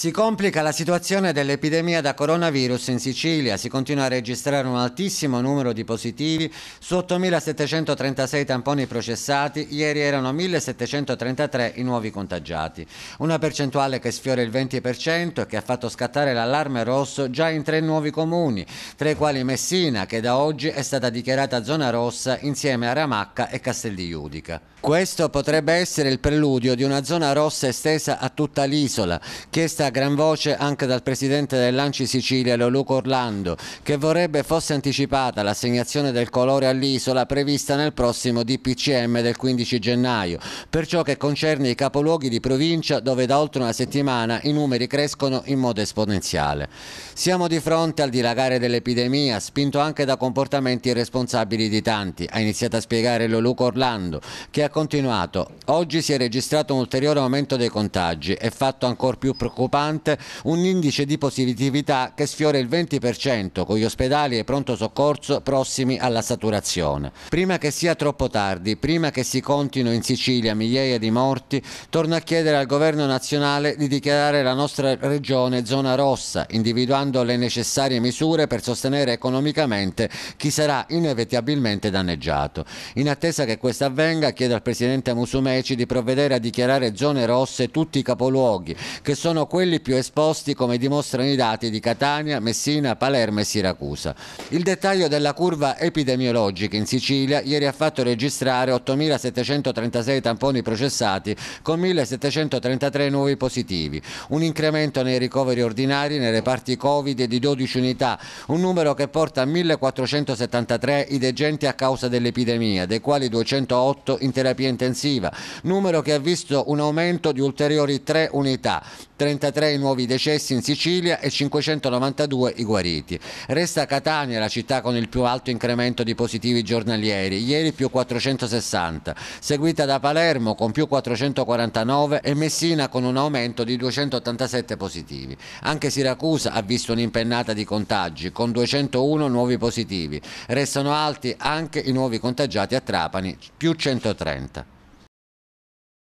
Si complica la situazione dell'epidemia da coronavirus in Sicilia, si continua a registrare un altissimo numero di positivi, su 8.736 tamponi processati, ieri erano 1.733 i nuovi contagiati, una percentuale che sfiora il 20% e che ha fatto scattare l'allarme rosso già in tre nuovi comuni, tra i quali Messina, che da oggi è stata dichiarata zona rossa insieme a Ramacca e Castel di Iudica. Questo potrebbe essere il preludio di una zona rossa estesa a tutta l'isola, chiesta gran voce anche dal presidente dell'Anci Sicilia, Leoluco Orlando, che vorrebbe fosse anticipata l'assegnazione del colore all'isola prevista nel prossimo DPCM del 15 gennaio, per ciò che concerne i capoluoghi di provincia dove da oltre una settimana i numeri crescono in modo esponenziale. Siamo di fronte al dilagare dell'epidemia, spinto anche da comportamenti irresponsabili di tanti, ha iniziato a spiegare Leoluco Orlando, che ha continuato. Oggi si è registrato un ulteriore aumento dei contagi e fatto ancora più preoccupante un indice di positività che sfiora il 20% con gli ospedali e pronto soccorso prossimi alla saturazione. Prima che sia troppo tardi, prima che si contino in Sicilia migliaia di morti, torno a chiedere al governo nazionale di dichiarare la nostra regione zona rossa, individuando le necessarie misure per sostenere economicamente chi sarà inevitabilmente danneggiato. In attesa che questo avvenga, chiedo al Presidente Musumeci di provvedere a dichiarare zone rosse tutti i capoluoghi, che sono quelli più esposti come dimostrano i dati di Catania, Messina, Palermo e Siracusa. Il dettaglio della curva epidemiologica in Sicilia ieri ha fatto registrare 8.736 tamponi processati con 1.733 nuovi positivi, un incremento nei ricoveri ordinari nei reparti Covid di 12 unità, un numero che porta a 1.473 i degenti a causa dell'epidemia, dei quali 208 in terapia intensiva, numero che ha visto un aumento di ulteriori 3 unità, 33 i nuovi decessi in Sicilia e 592 i guariti. Resta Catania la città con il più alto incremento di positivi giornalieri, ieri più 460, seguita da Palermo con più 449 e Messina con un aumento di 287 positivi. Anche Siracusa ha visto un'impennata di contagi con 201 nuovi positivi. Restano alti anche i nuovi contagiati a Trapani, più 130.